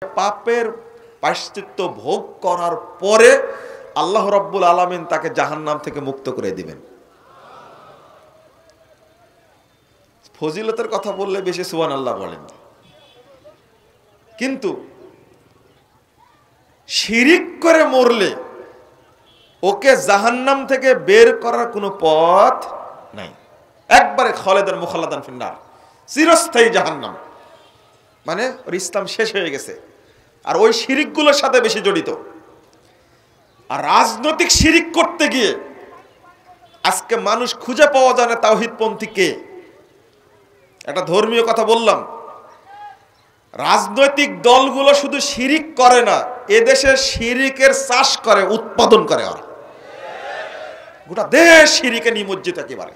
পাপের পাশ্চিত্য ভোগ করার পরে আল্লাহ রব্বুল আলমিন তাকে জাহান্নাম থেকে মুক্ত করে দিবেন। ফজিলতের কথা বললে বেশি সুবান আল্লাহ বলেন। কিন্তু শিরিক করে মরলে ওকে জাহান্নাম থেকে বের করার কোনো পথ নাই। একবারে খলেদান মুখালাদান ফিন্নার, চিরস্থায়ী জাহান্নাম। মানে ওর ইসলাম শেষ হয়ে গেছে। আর ওই শিরিকগুলোর সাথে বেশি জড়িত। আর রাজনৈতিক শিরিক করতে গিয়ে আজকে মানুষ খুঁজে পাওয়া যায় না তাওহিদপন্থী কে। একটা ধর্মীয় কথা বললাম। রাজনৈতিক দলগুলো শুধু শিরিক করে না এদেশে শিরিকের চাষ করে, উৎপাদন করে ওরা। গোটা দেশ শিরিকে নিমজ্জিত একেবারে।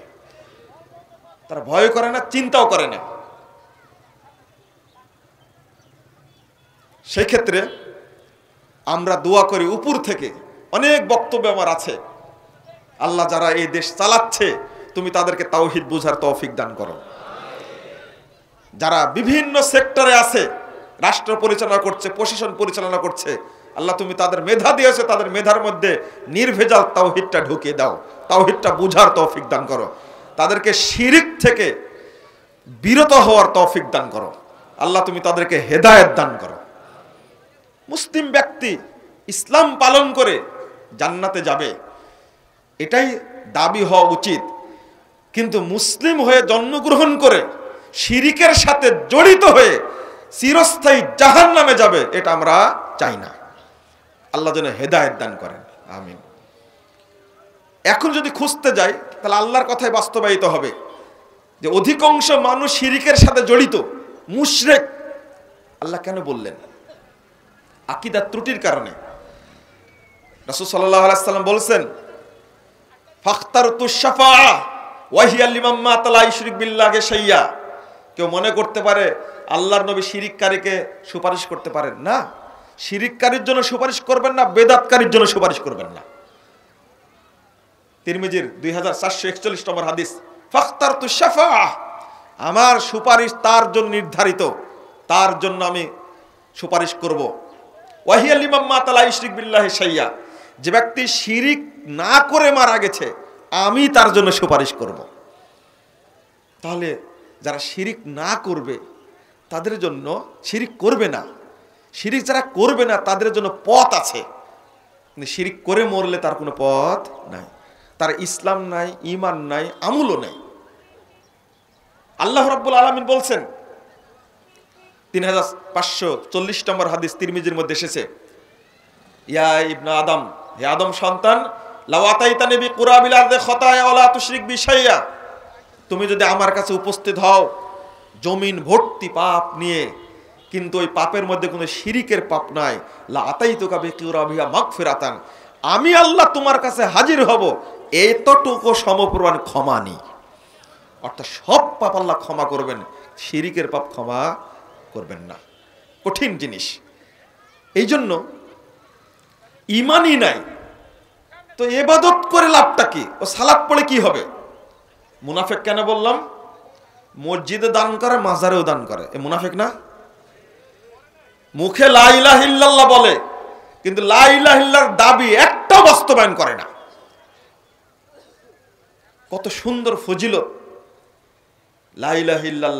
তারা ভয় করে না, চিন্তাও করে না। সেই ক্ষেত্রে আমরা দোয়া করি উপর থেকে অনেক বক্তব্য আমার আছে। আল্লাহ যারা এই দেশ চালাচ্ছে, তুমি তাদেরকে তাওহিদ বুঝার তৌফিক দান করো। যারা বিভিন্ন সেক্টরে আছে, রাষ্ট্র পরিচালনা করছে, প্রশাসন পরিচালনা করছে, আল্লাহ তুমি তাদের মেধা দিয়েছে, তাদের মেধার মধ্যে নির্ভেজাল তাওহিদটা ঢুকিয়ে দাও। তাওহিদটা বুঝার তৌফিক দান করো। তাদেরকে শিরিক থেকে বিরত হওয়ার তৌফিক দান করো। আল্লাহ তুমি তাদেরকে হেদায়েত দান করো। মুসলিম ব্যক্তি ইসলাম পালন করে জান্নাতে যাবে, এটাই দাবি হওয়া উচিত। কিন্তু মুসলিম হয়ে জন্মগ্রহণ করে শিরিকের সাথে জড়িত হয়ে চিরস্থায়ী জাহান নামে যাবে, এটা আমরা চাই না। আল্লাহ যেন হেদায়ত দান করেন। আমিন। এখন যদি খুঁজতে যাই, তাহলে আল্লাহর কথায় বাস্তবায়িত হবে যে অধিকাংশ মানুষ শিরিকের সাথে জড়িত, মুশরেক। আল্লাহ কেন বললেন? আকিদার ত্রুটির কারণে। রাসুল আলাইসাল্লাম বলছেন তালা কেউ মনে করতে পারে, আল্লাহর নবী শিরিককারীকে সুপারিশ করতে পারেন না। শিরিককারীর জন্য সুপারিশ করবেন না, বেদাতকারীর জন্য সুপারিশ করবেন না। তিরমিজির দুই হাজার চারশো একচল্লিশ নম্বর হাদিস ফাখতার তুষাফা আমার সুপারিশ তার জন্য নির্ধারিত, তার জন্য আমি সুপারিশ করব। ওয়াহিয়ালিমাম্মা তালা ইশরিক বিল্লাহ যে ব্যক্তি শিরিক না করে মারা গেছে, আমি তার জন্য সুপারিশ করব। তাহলে যারা শিরিক না করবে, তাদের জন্য শিরিক করবে না। শিরিক যারা করবে না, তাদের জন্য পথ আছে। শিরিক করে মরলে তার কোনো পথ নাই। তার ইসলাম নাই ইমান নাই, আমুলও নাই। আল্লাহ রাব্বুল আলমিন বলছেন তিন হাজার পাঁচশো চল্লিশ নম্বর হাদিস তিরমিজির মধ্যে এসেছে। ইয়া ইবনা আদম, হে আদম সন্তান তুমি যদি আমার কাছে উপস্থিত হও, জমিন ভর্তি পাপ নিয়ে, কিন্তু ওই পাপের মধ্যে কোনো শিরিকের পাপ নাই, লা আতাই তো কাবে কিউরাবিহা মাগ ফেরাতান আমি আল্লাহ তোমার কাছে হাজির হব, এতটুকু সমপ্রমাণ ক্ষমা নি অর্থাৎ সব পাপ আল্লাহ ক্ষমা করবেন, শিরিকের পাপ ক্ষমা করবেন না। কঠিন জিনিস। এই জন্য ইমানই নাই। তো এবাদত করে লাভটা কি? ও সালাদ পড়ে কি হবে? মুনাফেক কেন বললাম? মসজিদে দান করে, মাজারেও দান করে। এ মুনাফেক না? মুখে লাইলাহিল্লাহ বলে, কিন্তু লাইলাহিল্লার দাবি একটাও বাস্তবায়ন করে না। কত সুন্দর ফজিলত। লাইলাহিল্লাহ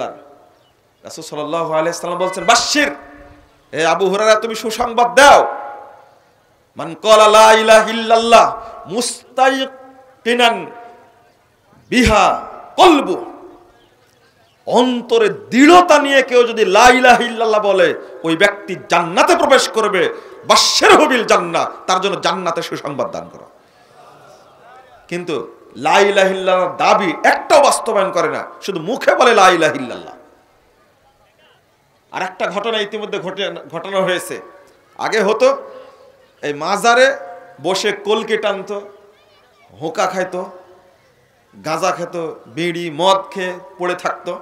রাসুল সাল্লাহ আলাইসাল্লাম বলছেন বাশির হে আবু হুরারা তুমি সুসংবাদ দাও। মান কলা ইল্লাল্লাহ, মুস্তাইকিনান বিহা কলবু। অন্তরে দৃঢ়তা নিয়ে কেউ যদি লা ইলাহা ইল্লাল্লাহ বলে, ওই ব্যক্তি জান্নাতে প্রবেশ করবে। বাশের হবিল জান্নাত তার জন্য জান্নাতে সুসংবাদ দান করো। কিন্তু লা ইলাহা দাবি একটাও বাস্তবায়ন করে না, শুধু মুখে বলে লা ইলাহা ইল্লাল্লাহ। আর একটা ঘটনা ইতিমধ্যে ঘটে ঘটানো হয়েছে। আগে হতো, এই মাজারে বসে কলকে টানতো, হোঁকা খাইতো, গাঁজা খেত, বিড়ি, মদ খেয়ে পড়ে থাকতো,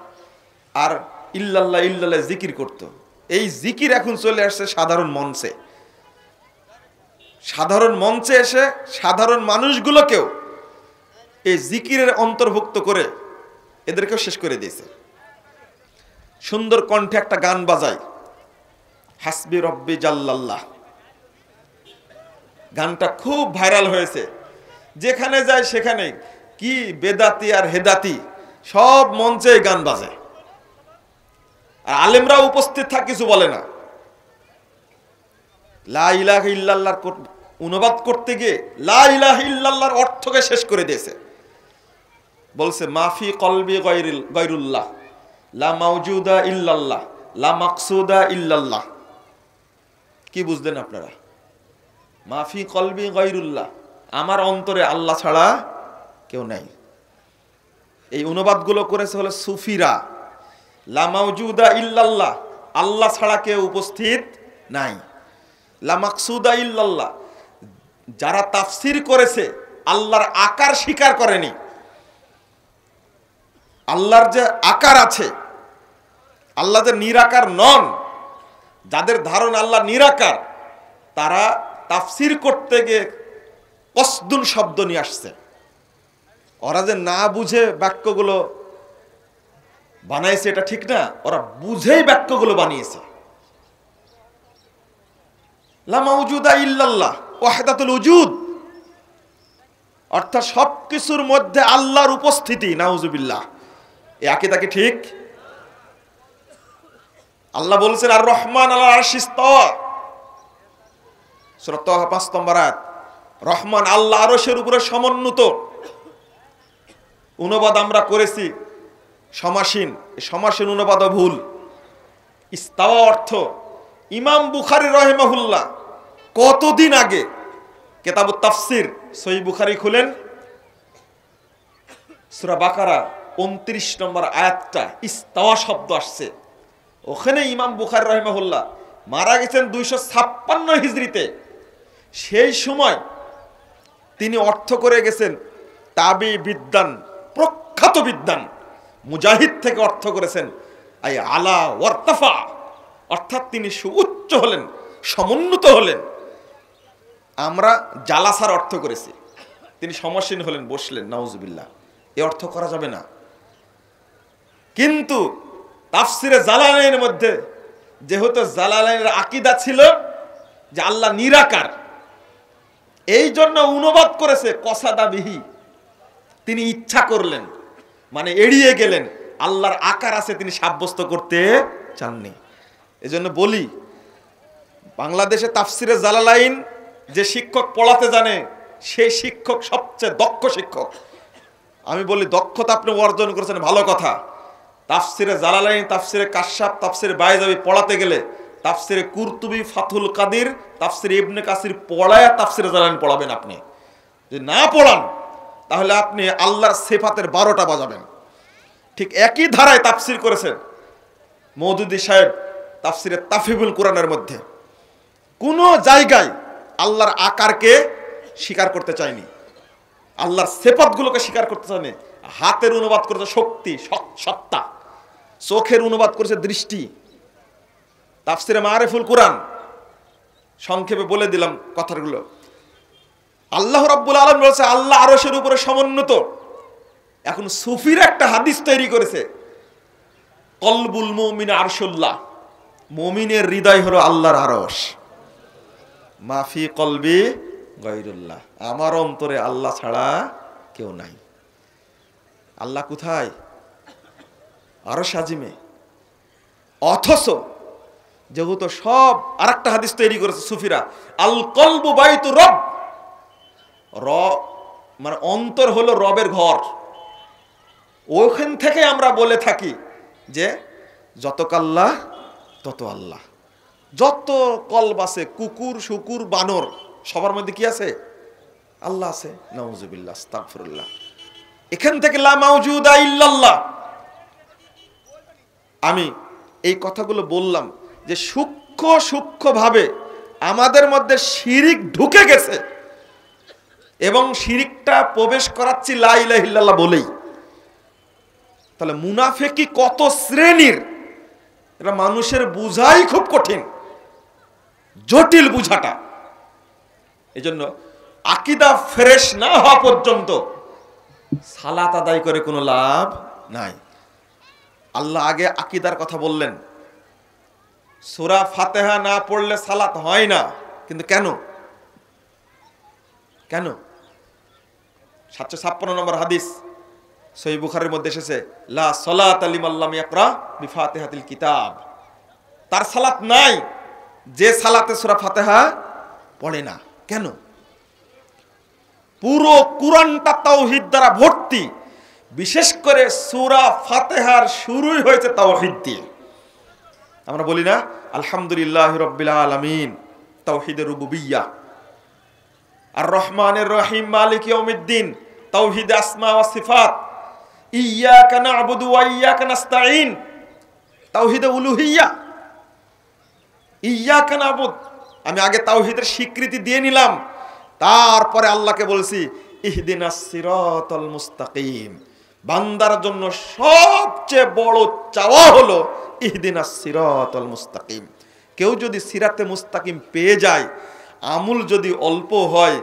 আর ইল্লাল্লাহ ইল্লাল্লাহ জিকির করত। এই জিকির এখন চলে আসছে সাধারণ মঞ্চে। সাধারণ মঞ্চে এসে সাধারণ মানুষগুলোকেও এই জিকিরের অন্তর্ভুক্ত করে এদেরকেও শেষ করে দিয়েছে। সুন্দর কণ্ঠে একটা গান বাজায়। হাসবি রব্বি জাল্লাল্লাহ। গানটা খুব ভাইরাল হয়েছে। যেখানে যায় সেখানে কি বেদাতি আর হেদাতি, সব মঞ্চে গান বাজে আর আলেমরা উপস্থিত থাক কিছু বলে না। লা ইলাহ অনুবাদ করতে গিয়ে লা ইলাহ ইল্লাল্লাহর অর্থকে শেষ করে দিয়েছে। বলছে, মাফি কলবি গৈরিল গৈরুল্লাহ লা মাউজুদা ইল্লাল্লাহ, লা মাকসুদা ইল্লাল্লাহ। কি বুঝলেন আপনারা? মাফি কলবি গৈরুল্লাহ আমার অন্তরে আল্লাহ ছাড়া কেউ নাই। এই অনুবাদগুলো করেছে হলো সুফিরা। লা মাউজুদা ইল্লাল্লাহ, আল্লাহ ছাড়া কেউ উপস্থিত নাই। লা মাকসুদা ইল্লাল্লাহ, যারা তাফসির করেছে, আল্লাহর আকার স্বীকার করেনি। আল্লাহর যে আকার আছে আল্লাহ যে নিরাকার নন। যাদের ধারণা আল্লাহ নিরাকার, তারা তাফসির করতে গিয়ে কসদুন শব্দ নিয়ে আসছে। ওরা যে না বুঝে বাক্যগুলো বানাইছে, এটা ঠিক না। ওরা বুঝেই বাক্যগুলো বানিয়েছে। লা মাউজুদা ইল্লাল্লাহ, ওয়াহদাতুল উজুদ। অর্থাৎ সবকিছুর মধ্যে আল্লাহর উপস্থিতি, নাউজুবিল্লাহ। এ আকিদা কি ঠিক? আল্লাহ বলছেন, আর রহমান আল্লাহ আরশিস্তাওয়া সূরা তাহা 5 নম্বর আয়াত। রহমান আল্লাহ আরশের উপরে সমন্বিত অনুবাদ আমরা করেছি, সমাসীন। সমাসীন অনুবাদও ভুল। ইস্তাওয়া অর্থ, ইমাম বুখারী রহিমাহুল্লাহ কতদিন আগে কেতাবুত তাফসির সহি বুখারি খুলেন? সূরা বাকারা, উনত্রিশ নম্বর আয়াতটা ইস্তাওয়া শব্দ আসছে। ওখানে ইমাম বুখার রহিমাহুল্লাহ মারা গেছেন দুইশো ছাপ্পান্ন হিজড়িতে। সেই সময় তিনি অর্থ করে গেছেন তাবি বিদ্যান, প্রখ্যাত বিদ্যান। মুজাহিদ থেকে অর্থ করেছেন, আই আলা ওয়ার্তাফা। অর্থাৎ তিনি সুউচ্চ হলেন, সমুন্নত হলেন। আমরা জালাসার অর্থ করেছি। তিনি সমসীন হলেন, বসলেন, নাউজুবিল্লাহ, এ অর্থ করা যাবে না। কিন্তু তাফসিরে জালালাইনের মধ্যে যেহেতু জালালাইনের আকিদা ছিল যে আল্লাহ নিরাকার, এই জন্য অনুবাদ করেছে কসাদা বিহি তিনি ইচ্ছা করলেন মানে এড়িয়ে গেলেন, আল্লাহর আকার আছে তিনি সাব্যস্ত করতে চাননি। এজন্য বলি, বাংলাদেশে তাফসিরে জালালাইন যে শিক্ষক পড়াতে জানে সেই শিক্ষক সবচেয়ে দক্ষ শিক্ষক। আমি বলি দক্ষতা আপনি অর্জন করেছেন, ভালো কথা। তাফসিরে জালালাইন, তাফসিরে কাশ্যাপ তাফসিরে বাইজাবি পড়াতে গেলে তাফসিরে কুরতুবি ফাতুল কাদির, তাফসিরে ইবনে কাসির পড়ায় তাফসিরে জালালাইন পড়াবেন আপনি। যদি না পড়ান, তাহলে আপনি আল্লাহর সেফাতের বারোটা বাজাবেন। ঠিক একই ধারায় তাফসির করেছেন মৌদুদি সাহেব তাফসিরে তাফিবুল কোরআনের মধ্যে। কোনো জায়গায় আল্লাহর আকারকে স্বীকার করতে চায়নি। আল্লাহর সেপতগুলোকে স্বীকার করতে চায়নি। হাতের অনুবাদ করতে শক্তি সত্তা। চোখের অনুবাদ করেছে দৃষ্টি। তাফসিরে মারেফুল কোরআন। সংক্ষেপে বলে দিলাম কথাগুলো। আল্লাহ রাব্বুল আলম বলেছে, আল্লাহ আরশের উপরে সমুন্নত। এখন সুফির একটা হাদিস তৈরি করেছে, কলবুল মুমিন আরশুল্লাহ। মমিনের হৃদয় হলো আল্লাহর আরস মাফি কলবি গৈরুল্লাহ আমার অন্তরে আল্লাহ ছাড়া কেউ নাই। আল্লাহ কোথায়? আরও সাজিমে। অথচ যেহেতু সব আর একটা হাদিস তৈরি করেছে সুফিরা, আল কলবু বাইতু রব। র মানে অন্তর হলো রবের ঘর। ওখান থেকে আমরা বলে থাকি যে যত কাল্লাহ তত আল্লাহ যত কলব আছে, কুকুর, শুকুর, বানর, সবার মধ্যে কি আছে? আল্লাহ আছে। নওজুবিল্লাহ আস্তাগফিরুল্লাহ। এখান থেকে লা মাউজুদা ইল্লাল্লাহ। আমি এই কথাগুলো বললাম যে সূক্ষ্ম, সূক্ষ্মভাবে আমাদের মধ্যে শিরিক ঢুকে গেছে। এবং শিরিকটা প্রবেশ করাচ্ছি লা ইলাহা ইল্লাল্লাহ বলেই। তাহলে মুনাফেকি কত শ্রেণির? এটা মানুষের বুঝাই খুব কঠিন, জটিল বুঝাটা। এই জন্য আকিদা ফ্রেশ না হওয়া পর্যন্ত সালাত আদায় করে কোনো লাভ নাই। আল্লাহ আগে আকিদার কথা বললেন। সুরা ফাতেহা না পড়লে সালাত হয় না। কিন্তু কেন? কেন? সাতশো ছাপ্পান্ন নম্বর হাদিস সহি বুখারের মধ্যে এসেছে, লা সলাত আলিম আল্লাম ইয়াকরা বিফাতেহাতিল কিতাব। তার সালাত নাই, যে সালাতে সুরা ফাতেহা পড়ে না। কেন? পুরো কুরআনটা তাওহিদ দ্বারা ভর্তি। বিশেষ করে সুরা ফাতেহার শুরুই হয়েছে তাওহিদ দিয়ে। আমরা বলি না, আলহামদুলিল্লাহ রব্বিল আলামিন, তাওহিদের রুবুবিয়্যা। আর রহমানের রহিম, মালিক ইয়াউমিদ্দিন, তাওহিদ আসমা ওয়া সিফাত। ইয়াকা না'বুদু ওয়া ইয়াকা নাস্তাঈন। তাওহিদে উলুহিয়্যা। ইয়াকা না'বুদ। আমি আগে তাওহিদের স্বীকৃতি দিয়ে নিলাম। তারপরে আল্লাহকে বলছি, ইহদিনাস সিরাতাল মুস্তাকিম। বান্দার জন্য সবচেয়ে বড় চাওয়া হলো ইহদিনাস সিরাতাল মুস্তাকিম। কেউ যদি সিরাতে মুস্তাকিম পেয়ে যায়, আমুল যদি অল্প হয়,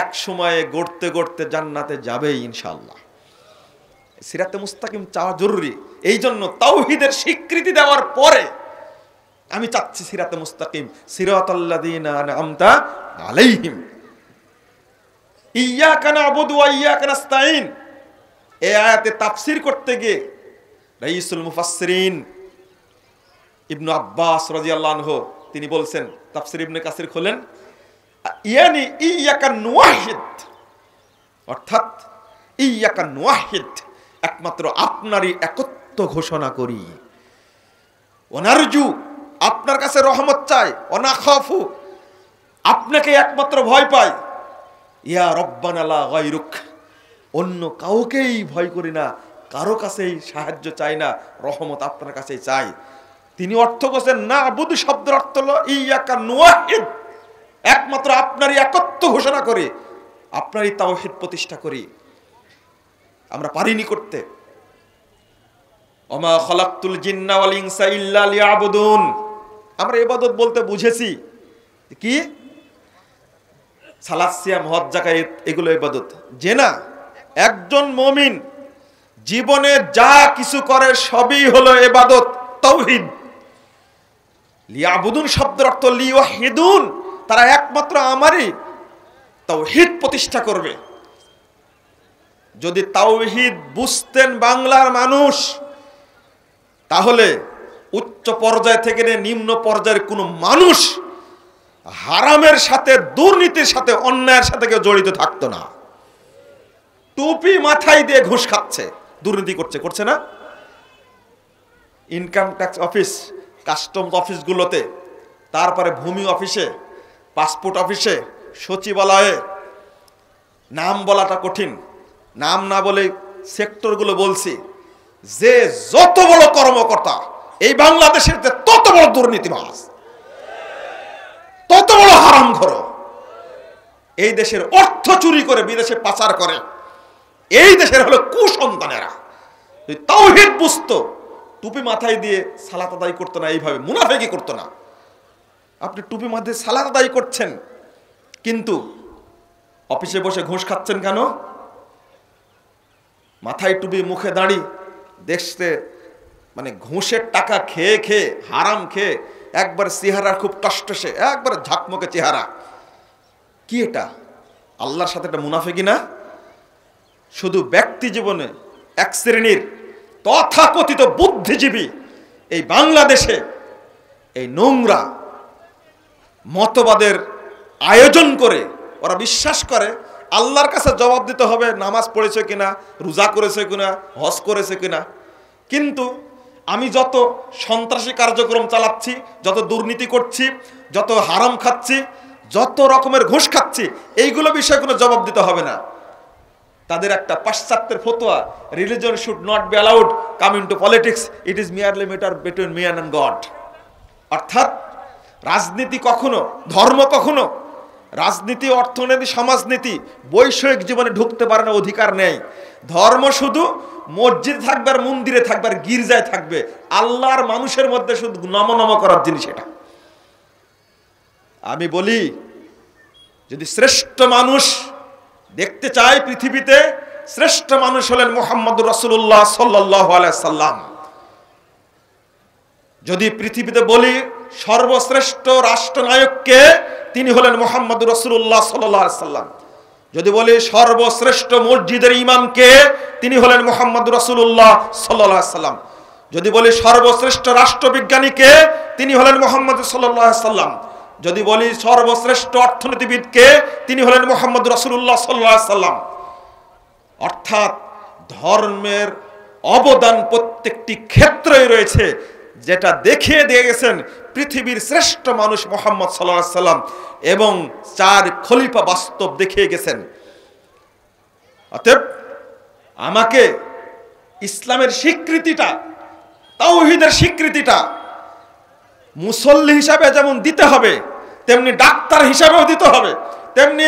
এক সময়ে গড়তে গড়তে জান্নাতে যাবেই ইনশাল্লাহ সিরাতে মুস্তাকিম চাওয়া জরুরি। এই জন্য তাওহিদের স্বীকৃতি দেওয়ার পরে আমি চাচ্ছি সিরাতে মুস্তাকিম আনআমতা আলাইহিম। ইয়াকা না'বুদু ওয়া ইয়াকা নাস্তাঈন। এই আয়াতে তাফসির করতে গিয়ে রাইসুল মুফাসসিরিন ইবনু আব্বাস রাদিয়াল্লাহু আনহু, তিনি বলছেন, তাফসীর ইবনে কাসির খোলেন, ইয়ানি ইয়াকা নুওয়াহিদ, অর্থাৎ ইয়াকা নুওয়াহিদ একমাত্র আপনারই একত্ব ঘোষণা করি। অনারজু আপনার কাছে রহমত চাই অনাখাফু আপনাকে একমাত্র ভয় পাই। ইয়া রব্বানালা গায়রুক। অন্য কাউকেই ভয় করি না, কারও কাছেই সাহায্য চাই না, রহমত আপনার কাছেই চাই। তিনি অর্থ করছেন না, বুধ শব্দের অর্থ হলো ইয়াকা নুয়াহিদ একমাত্র আপনারই একত্ব ঘোষণা করে, আপনারই তাওহিদ প্রতিষ্ঠা করি। আমরা পারিনি করতে। অমা খলাক্তুল ইনসা ইল্লা লিয়াবুদুন। আমরা ইবাদত বলতে বুঝেছি। কি? সালাসিয়াম হজ এগুলো ইবাদত। যে না একজন মমিন জীবনে যা কিছু করে সবই হলো এবাদত তৌহিদ। লিয়াবুদুন শব্দের অর্থ লিওয়াহিদুন, তারা একমাত্র আমারই তৌহিদ প্রতিষ্ঠা করবে। যদি তাওহিদ বুঝতেন বাংলার মানুষ, তাহলে উচ্চ পর্যায় থেকে নিম্ন পর্যায়ের কোনো মানুষ হারামের সাথে, দুর্নীতির সাথে, অন্যায়ের সাথে কেউ জড়িত থাকতো না। টুপি মাথায় দিয়ে ঘুষ খাচ্ছে। দুর্নীতি করছে করছে না? ইনকাম ট্যাক্স অফিস কাস্টমস অফিসগুলোতে তারপরে ভূমি অফিসে পাসপোর্ট অফিসে সচিবালয়ে, নাম বলাটা কঠিন। নাম না বলে সেক্টরগুলো বলছি, যে যত বড় কর্মকর্তা, এই বাংলাদেশের তত বড় দুর্নীতিবাজ, তত বড় হারাম ঘর এই দেশের অর্থ চুরি করে বিদেশে পাচার করে এই দেশের হলো কুসন্তানেরা। তাওহিদ বুঝতো, টুপি মাথায় দিয়ে সালাত আদায় করতো না, এইভাবে মুনাফেকি করতো না। আপনি টুপি মাথায় সালাত আদায় করছেন, কিন্তু অফিসে বসে ঘুষ খাচ্ছেন কেন? মাথায় টুপি, মুখে দাঁড়ি, দেখতে মানে ঘুষের টাকা খেয়ে খেয়ে, হারাম খেয়ে, একবার চেহারা খুব কষ্ট সে, একবার ঝাকমকে চেহারা। কি এটা? আল্লাহর সাথে একটা মুনাফেকি না? শুধু ব্যক্তি জীবনে, এক শ্রেণির তথাকথিত বুদ্ধিজীবী এই বাংলাদেশে এই নোংরা মতবাদের আয়োজন করে ওরা বিশ্বাস করে, আল্লাহর কাছে জবাব দিতে হবে নামাজ পড়েছে কিনা, রোজা করেছে কিনা, হজ করেছে কিনা। কিন্তু আমি যত সন্ত্রাসী কার্যক্রম চালাচ্ছি, যত দুর্নীতি করছি, যত হারাম খাচ্ছি, যত রকমের ঘুষ খাচ্ছি, এইগুলো বিষয়ে কোনো জবাব দিতে হবে না। তাদের একটা পাশ্চাত্যের ফতোয়া religion should not be allowed come into politics it is merely matter between man and God অর্থাৎ, রাজনীতি কখনো, ধর্ম কখনো, রাজনীতি, অর্থনীতি, সমাজনীতি, বৈষয়িক জীবনে ঢুকতে পারে না, অধিকার নেই। ধর্ম শুধু মসজিদ থাকবে আর মন্দিরে থাকবে আর গির্জায় থাকবে। আল্লাহর মানুষের মধ্যে শুধু নম নম করার জিনিস এটা। আমি বলি, যদি শ্রেষ্ঠ মানুষ দেখতে চাই পৃথিবীতে শ্রেষ্ঠ মানুষ হলেন মোহাম্মদ রসুল্লাহ সাল্লাহ সাল্লাম। যদি পৃথিবীতে বলি সর্বশ্রেষ্ঠ রাষ্ট্রনায়ককে তিনি হলেন মোহাম্মদ রসুল্লাহ সাল্লাম। যদি বলি সর্বশ্রেষ্ঠ মসজিদের ইমামকে তিনি হলেন মোহাম্মদ রসুল্লাহ সাল্লাহ সাল্লাম। যদি বলি সর্বশ্রেষ্ঠ রাষ্ট্রবিজ্ঞানীকে তিনি হলেন মোহাম্মদ সাল্লাহ সাল্লাম। যদি বলি সর্বশ্রেষ্ঠ অর্থনীতিবিদকে, তিনি হলেন মোহাম্মদ রসুল্লাহ সাল্লাহ সাল্লাম। অর্থাৎ ধর্মের অবদান প্রত্যেকটি ক্ষেত্রেই রয়েছে, যেটা দেখিয়ে দিয়ে গেছেন পৃথিবীর শ্রেষ্ঠ মানুষ মোহাম্মদ সাল্লাহ সাল্লাম এবং চার খলিফা বাস্তব দেখিয়ে গেছেন। অতএব আমাকে ইসলামের স্বীকৃতিটা, তাওহিদের স্বীকৃতিটা মুসল্লি হিসাবে যেমন দিতে হবে, তেমনি ডাক্তার হিসাবেও দিতে হবে, তেমনি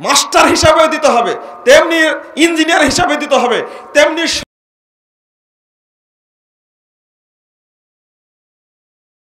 মাস্টার হিসাবেও দিতে হবে, তেমনি ইঞ্জিনিয়ার হিসাবে দিতে হবে, তেমনি